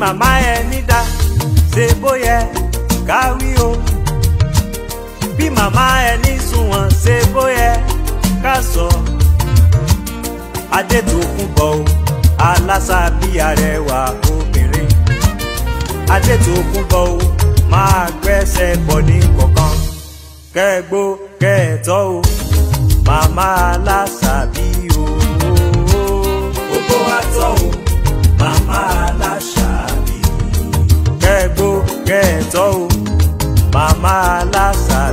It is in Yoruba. Mama ẹni dá ṣe bóyẹ káwí o bí màmá ẹni sunwọ̀n ṣe bóyẹ ká sọ adétòkùnbọ̀ o alásà bí arẹwà obìnrin adétòkùnbọ̀ o máa gbẹ́sẹ̀ bọ̀ ní kọ̀ọ̀kan kẹ́gbó kẹ́ẹ̀tọ́ o màmá alásà bí o. gbogbo wa tọ́ o màmá. kẹtọ o màmá aláṣà.